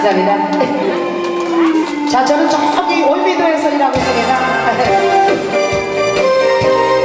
감사합니다. 자, 저는 저기 올미도에서 일하고 있습니다.